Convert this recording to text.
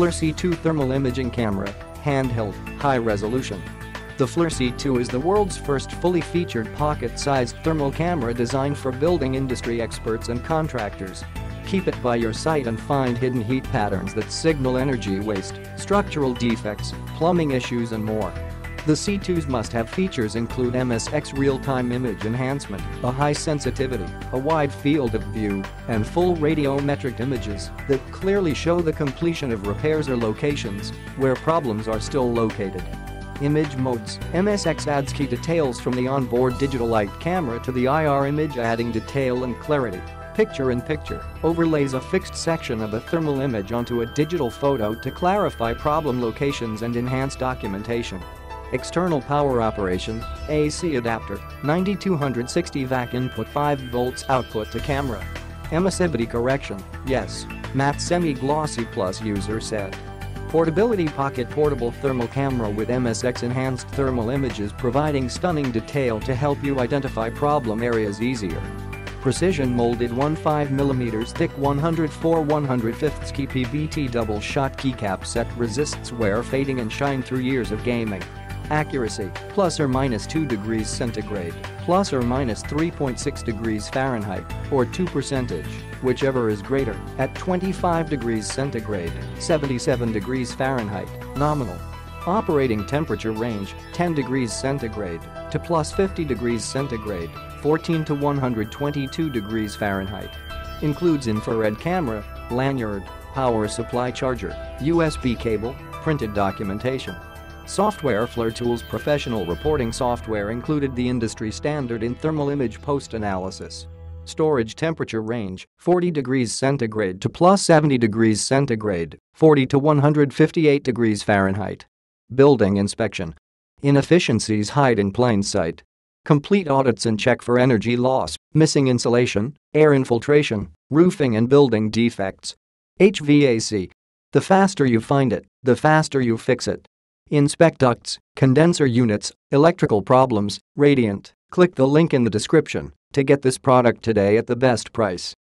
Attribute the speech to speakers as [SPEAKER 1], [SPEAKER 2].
[SPEAKER 1] FLIR C2 Thermal Imaging Camera, Handheld, High Resolution. The FLIR C2 is the world's first fully featured pocket-sized thermal camera designed for building industry experts and contractors. Keep it by your site and find hidden heat patterns that signal energy waste, structural defects, plumbing issues and more. The C2's must-have features include MSX real-time image enhancement, a high sensitivity, a wide field of view, and full radiometric images that clearly show the completion of repairs or locations where problems are still located. Image modes MSX adds key details from the onboard digital light camera to the IR image adding detail and clarity. Picture-in-picture overlays a fixed section of a thermal image onto a digital photo to clarify problem locations and enhance documentation. External power operation, AC adapter, 9260 VAC input 5 volts output to camera. Emissivity correction, yes. Matte semi-glossy plus user said. Portability pocket portable thermal camera with MSX enhanced thermal images providing stunning detail to help you identify problem areas easier. Precision molded 15mm thick 104 105 key PBT double shot keycap set resists wear fading and shine through years of gaming. Accuracy, plus or minus 2 degrees centigrade, plus or minus 3.6 degrees Fahrenheit, or 2 percentage, whichever is greater, at 25 degrees centigrade, 77 degrees Fahrenheit, nominal. Operating temperature range, 10 degrees centigrade to plus 50 degrees centigrade, 14 to 122 degrees Fahrenheit. Includes infrared camera, lanyard, power supply charger, USB cable, printed documentation. Software FLIR Tools professional reporting software included the industry standard in thermal image post-analysis. Storage temperature range 40 degrees centigrade to plus 70 degrees centigrade, 40 to 158 degrees Fahrenheit. Building inspection. Inefficiencies hide in plain sight. Complete audits and check for energy loss, missing insulation, air infiltration, roofing and building defects. HVAC. The faster you find it, the faster you fix it. Inspect ducts, condenser units, electrical problems, radiant. Click the link in the description to get this product today at the best price.